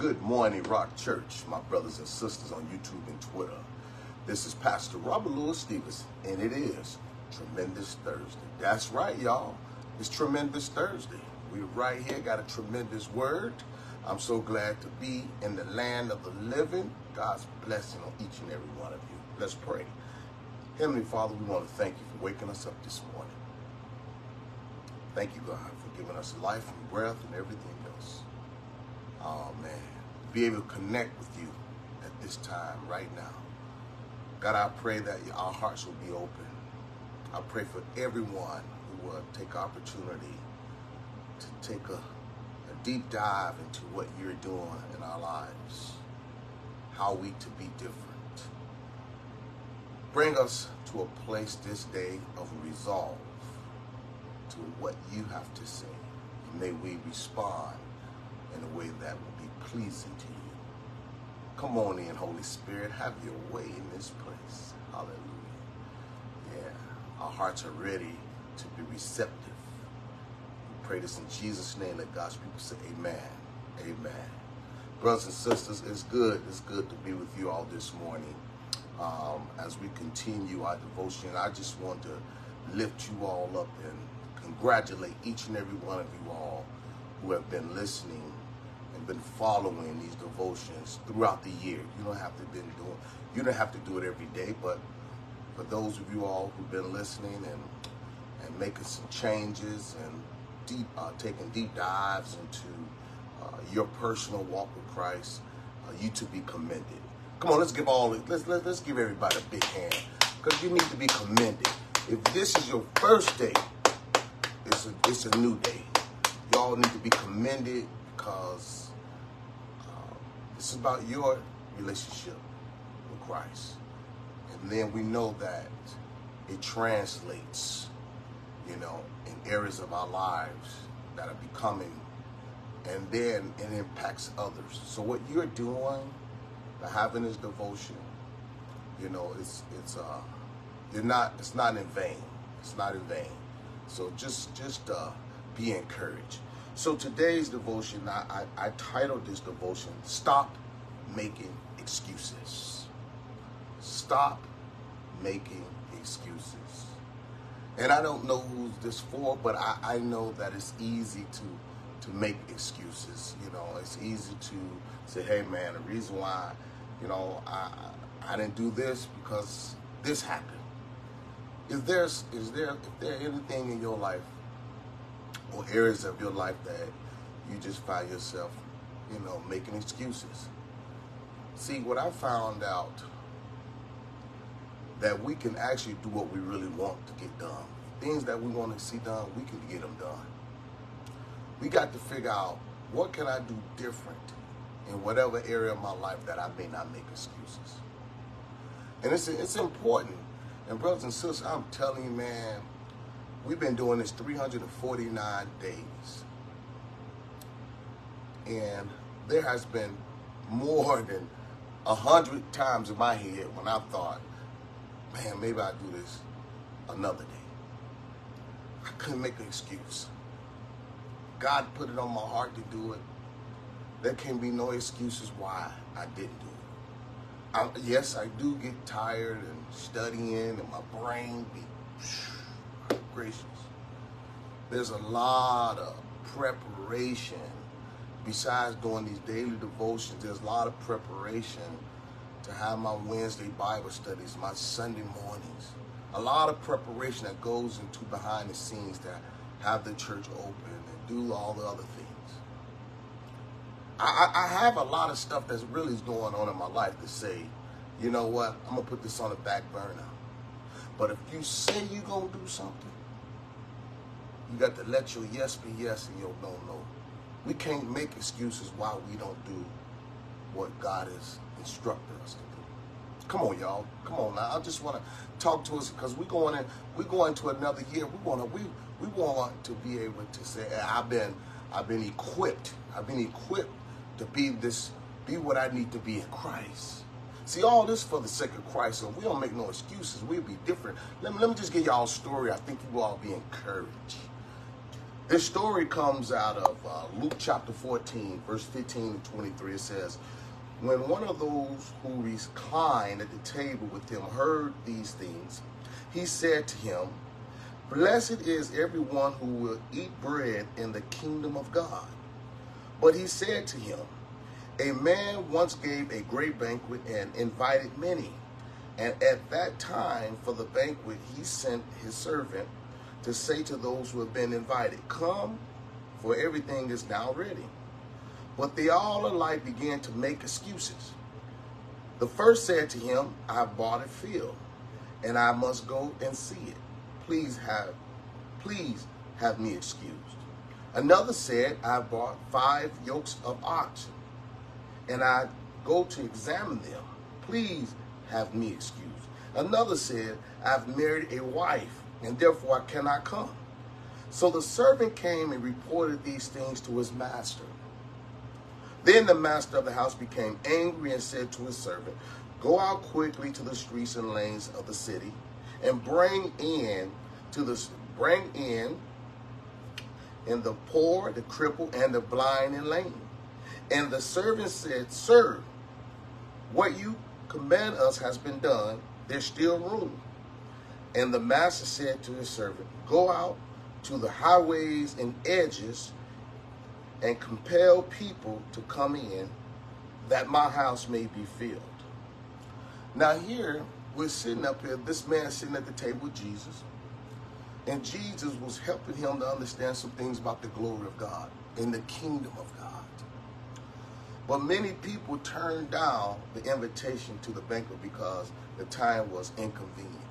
Good morning, Rock Church, my brothers and sisters on YouTube and Twitter. This is Pastor Robert Louis Stevenson, and it is Tremendous Thursday. That's right, y'all. It's Tremendous Thursday. We're right here, got a tremendous word. I'm so glad to be in the land of the living. God's blessing on each and every one of you. Let's pray. Heavenly Father, we want to thank you for waking us up this morning. Thank you, God, for giving us life and breath and everything else. Oh, man. Be able to connect with you at this time right now. God, I pray that our hearts will be open. I pray for everyone who will take opportunity to take a, a deep dive into what you're doing in our lives, how we to be different. Bring us to a place this day of resolve to what you have to say. May we respond in a way that will be pleasing to you. Come on in, Holy Spirit. Have your way in this place. Hallelujah. Yeah, our hearts are ready to be receptive. We pray this in Jesus' name. Let God's people say amen. Amen. Brothers and sisters, it's good. It's good to be with you all this morning. Um, as we continue our devotion, I just want to lift you all up and congratulate each and every one of you all who have been listening been following these devotions throughout the year. You don't have to been doing you don't have to do it every day, but for those of you all who've been listening and and making some changes and deep uh, taking deep dives into uh, your personal walk with Christ, uh, you to be commended. Come on, let's give all let's let's, let's give everybody a big hand because you need to be commended. If this is your first day it's a, it's a new day. Y'all need to be commended because is about your relationship with Christ. And then we know that it translates, you know, in areas of our lives that are becoming, and then it impacts others. So what you're doing, the having this devotion, you know, it's it's uh, you're not it's not in vain. It's not in vain. So just just uh, be encouraged. So today's devotion, I, I, I titled this devotion, Stop Making Excuses. Stop making excuses. And I don't know who's this for, but I, I know that it's easy to to make excuses. You know, it's easy to say, hey man, the reason why, you know, I I didn't do this because this happened. Is there is there is there anything in your life or areas of your life that you just find yourself, you know, making excuses? See, what I found out that we can actually do what we really want to get done. Things that we want to see done, we can get them done. We got to figure out what can I do different in whatever area of my life that I may not make excuses. And it's it's important and brothers and sisters, I'm telling you, man, we've been doing this 349 days. And there has been more than a hundred times in my head when I thought, man, maybe I'll do this another day. I couldn't make an excuse. God put it on my heart to do it. There can be no excuses why I didn't do it. I, yes, I do get tired and studying, and my brain be gracious. There's a lot of preparation. Besides doing these daily devotions, there's a lot of preparation to have my Wednesday Bible studies, my Sunday mornings. A lot of preparation that goes into behind the scenes to have the church open and do all the other things. I, I have a lot of stuff that's really going on in my life to say, you know what, I'm gonna put this on the back burner. But if you say you're gonna do something, you got to let your yes be yes and your no no. We can't make excuses why we don't do what God has instructed us to do. Come on, y'all. Come on now. I just want to talk to us because we're going in. We're going to another year. We want to. We we want to be able to say, I've been I've been equipped. I've been equipped to be this, be what I need to be in Christ. See, all this for the sake of Christ, so we don't make no excuses. We'll be different. Let me, let me just give y'all a story. I think you all be encouraged. This story comes out of uh, Luke chapter 14, verse 15 to 23. It says, When one of those who reclined at the table with him heard these things, he said to him, Blessed is everyone who will eat bread in the kingdom of God. But he said to him, A man once gave a great banquet and invited many. And at that time, for the banquet, he sent his servant to say to those who have been invited, Come, for everything is now ready. But they all alike began to make excuses. The first said to him, I have bought a field, and I must go and see it. Please have, please have me excused. Another said, I bought five yokes of oxen, and I go to examine them. Please have me excused. Another said, I've married a wife, and therefore I cannot come. So the servant came and reported these things to his master. Then the master of the house became angry and said to his servant, Go out quickly to the streets and lanes of the city, and bring in to the bring in and the poor, the crippled, and the blind and lame. And the servant said, Sir, what you command us has been done. There's still room. And the master said to his servant, Go out to the highways and edges and compel people to come in that my house may be filled. Now, here we're sitting up here, this man sitting at the table with Jesus. And Jesus was helping him to understand some things about the glory of God in the kingdom of God. But many people turned down the invitation to the banquet because the time was inconvenient.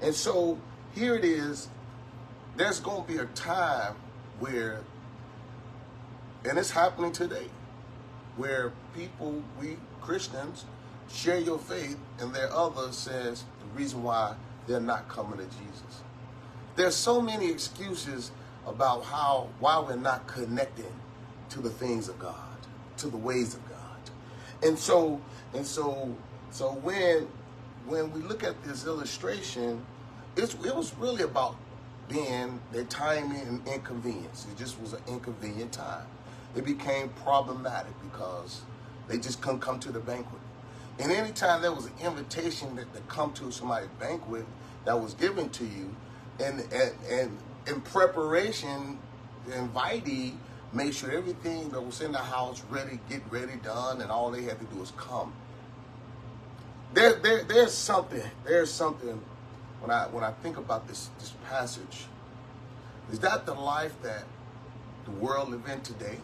And so here it is. There's going to be a time where, and it's happening today, where people, we Christians, share your faith, and there are others says the reason why they're not coming to Jesus. There's so many excuses about how why we're not connecting to the things of God, to the ways of God. And so and so so when when we look at this illustration, it's, it was really about being the timing and inconvenience. It just was an inconvenient time. It became problematic because they just couldn't come to the banquet. And anytime there was an invitation that to come to somebody's banquet that was given to you, and and, and in preparation, the invitee made sure everything that was in the house ready, get ready, done, and all they had to do was come. There, there, there's something. There's something when I when I think about this this passage. Is that the life that the world live in today?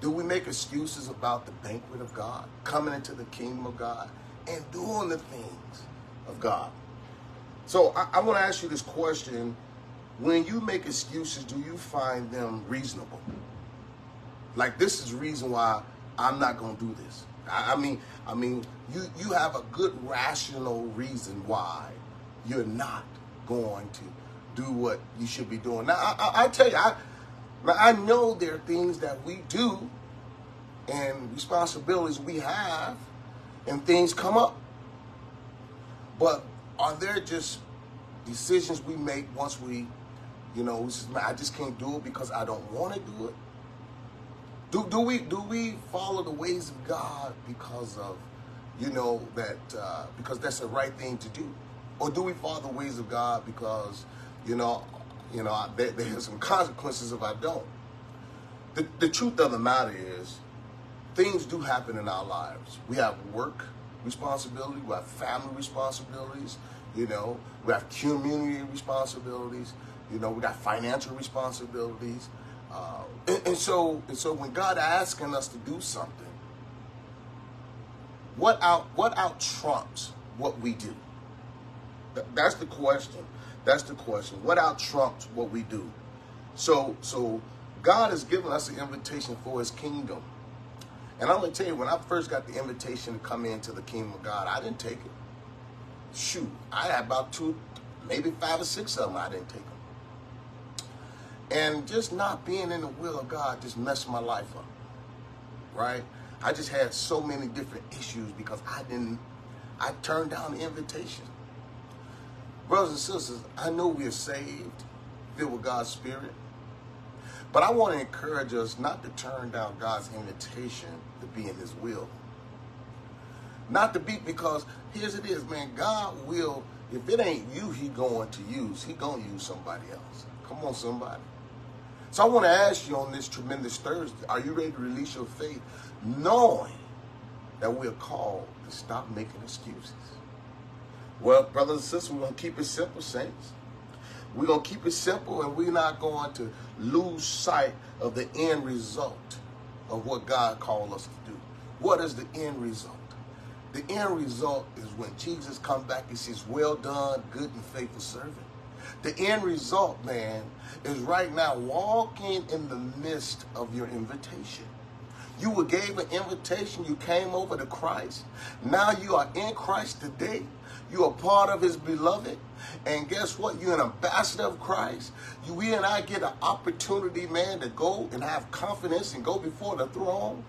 Do we make excuses about the banquet of God, coming into the kingdom of God, and doing the things of God? So I, I want to ask you this question. When you make excuses, do you find them reasonable? Like this is reason why I'm not going to do this. I, I mean, I mean, you you have a good rational reason why you're not going to do what you should be doing. Now, I, I, I tell you, I I know there are things that we do and responsibilities we have, and things come up. But are there just decisions we make once we, you know, I just can't do it because I don't want to do it? Do, do we do we follow the ways of God because of, you know, that uh, because that's the right thing to do, or do we follow the ways of God because, you know, you know, there, there's some consequences if I don't. The, the truth of the matter is, things do happen in our lives. We have work responsibility, we have family responsibilities, you know, we have community responsibilities, you know, we got financial responsibilities. Uh, and, and, so, and so when God asking us to do something, what out what out trumps what we do? That's the question. That's the question. What out trumps what we do? So, so God has given us an invitation for His kingdom. And I'm gonna tell you, when I first got the invitation to come into the kingdom of God, I didn't take it. Shoot, I had about two, maybe five or six of them. I didn't take them. And just not being in the will of God just messed my life up. Right? I just had so many different issues because I didn't, I turned down the invitation. Brothers and sisters, I know we're saved. filled with God's Spirit. But I want to encourage us not to turn down God's invitation to be in His will. Not to be because here's it is, man. God will. If it ain't you, He going to use. He gonna use somebody else. Come on, somebody. So I want to ask you on this tremendous Thursday: Are you ready to release your faith, knowing that we're called to stop making excuses? Well, brothers and sisters, we're gonna keep it simple, saints. We're going to keep it simple and we're not going to lose sight of the end result of what God called us to do. What is the end result? The end result is when Jesus comes back and says, well done, good and faithful servant. The end result, man, is right now walking in the midst of your invitation. You were gave an invitation. You came over to Christ. Now you are in Christ today. You are part of his beloved. And guess what? You're an ambassador of Christ. You, we and I get an opportunity, man, to go and have confidence and go before the throne.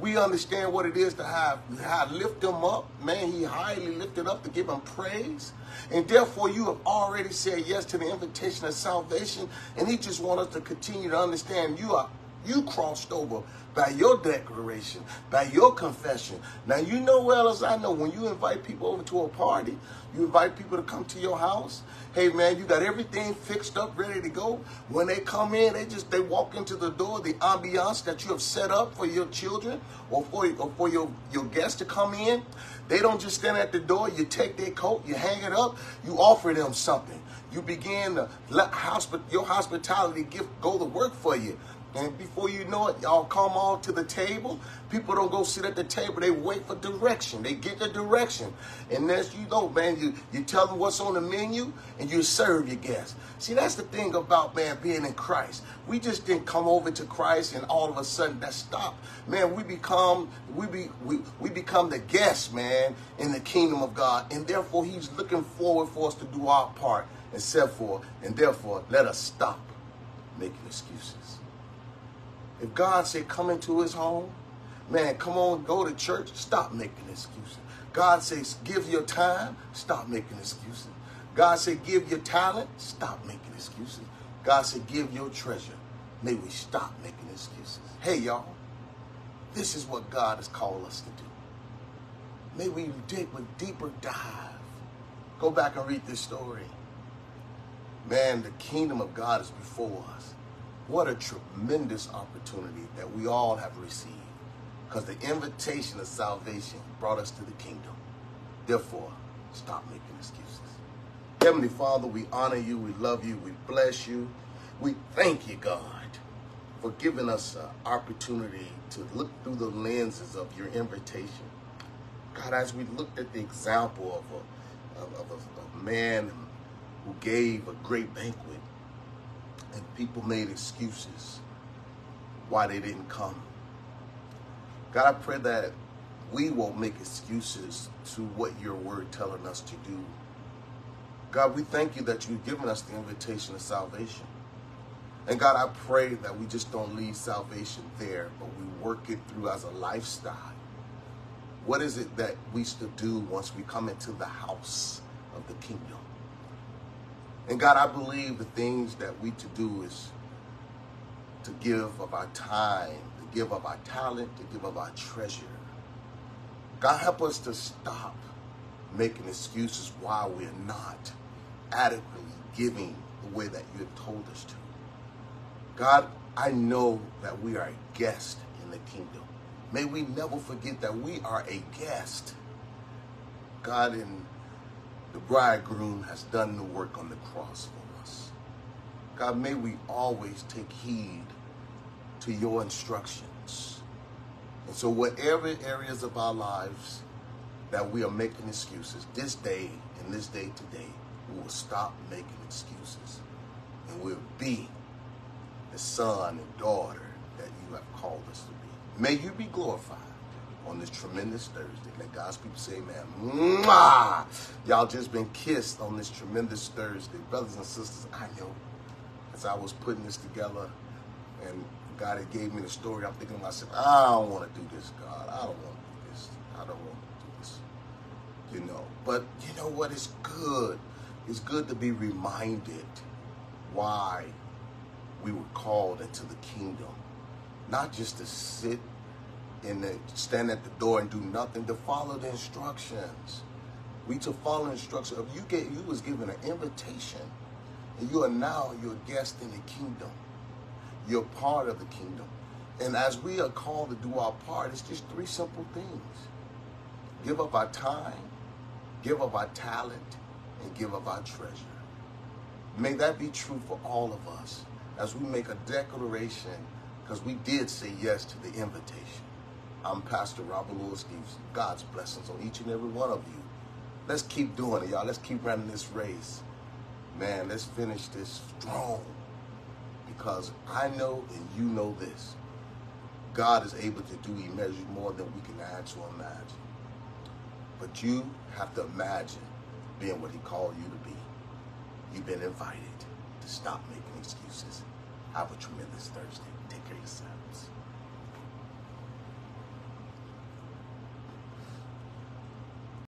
We understand what it is to have, have lift him up. Man, he highly lifted up to give him praise. And therefore, you have already said yes to the invitation of salvation. And he just wants us to continue to understand you are you crossed over by your declaration, by your confession. Now, you know well as I know, when you invite people over to a party, you invite people to come to your house. Hey, man, you got everything fixed up, ready to go. When they come in, they just, they walk into the door, the ambiance that you have set up for your children or for, or for your, your guests to come in. They don't just stand at the door. You take their coat, you hang it up, you offer them something. You begin to let hospi- your hospitality gift go to work for you. And before you know it, y'all come all to the table. People don't go sit at the table. They wait for direction. They get the direction. And as you know, man, you, you tell them what's on the menu and you serve your guests. See, that's the thing about, man, being in Christ. We just didn't come over to Christ and all of a sudden that stopped. Man, we become, we, be, we, we become the guests, man, in the kingdom of God. And therefore, he's looking forward for us to do our part and for. And therefore, let us stop making excuses. If God said come into his home, man, come on, go to church, stop making excuses. God says give your time, stop making excuses. God said give your talent, stop making excuses. God said give your treasure. May we stop making excuses. Hey, y'all, this is what God has called us to do. May we dig with deeper dive. Go back and read this story. Man, the kingdom of God is before us. What a tremendous opportunity that we all have received because the invitation of salvation brought us to the kingdom. Therefore, stop making excuses. Heavenly Father, we honor you, we love you, we bless you. We thank you, God, for giving us an opportunity to look through the lenses of your invitation. God, as we looked at the example of a, of, of a, a man who gave a great banquet, and people made excuses why they didn't come. God, I pray that we won't make excuses to what your word telling us to do. God, we thank you that you've given us the invitation of salvation. And God, I pray that we just don't leave salvation there, but we work it through as a lifestyle. What is it that we should do once we come into the house of the kingdom? And God, I believe the things that we to do is to give of our time, to give of our talent, to give of our treasure. God, help us to stop making excuses why we're not adequately giving the way that you have told us to. God, I know that we are a guest in the kingdom. May we never forget that we are a guest. God, in the bridegroom has done the work on the cross for us. God, may we always take heed to your instructions. And so, whatever areas of our lives that we are making excuses, this day and this day today, we will stop making excuses and we'll be the son and daughter that you have called us to be. May you be glorified on this tremendous Thursday. Let God's people say amen. Mwah! Y'all just been kissed on this tremendous Thursday. Brothers and sisters, I know as I was putting this together and God had gave me the story, I'm thinking to myself, I don't want to do this, God. I don't want to do this. I don't want to do this. You know, but you know what? It's good. It's good to be reminded why we were called into the kingdom. Not just to sit in the stand at the door and do nothing, to follow the instructions. We to follow instructions. If you get you was given an invitation and you are now your guest in the kingdom. You're part of the kingdom. And as we are called to do our part, it's just three simple things. Give up our time, give up our talent, and give up our treasure. May that be true for all of us as we make a declaration because we did say yes to the invitation. I'm Pastor Robert Lewis. Gives God's blessings on each and every one of you. Let's keep doing it, y'all. Let's keep running this race. Man, let's finish this strong because I know and you know this. God is able to do immeasurably more than we can ask or imagine. But you have to imagine being what he called you to be. You've been invited to stop making excuses. Have a tremendous Thursday. Take care of yourselves.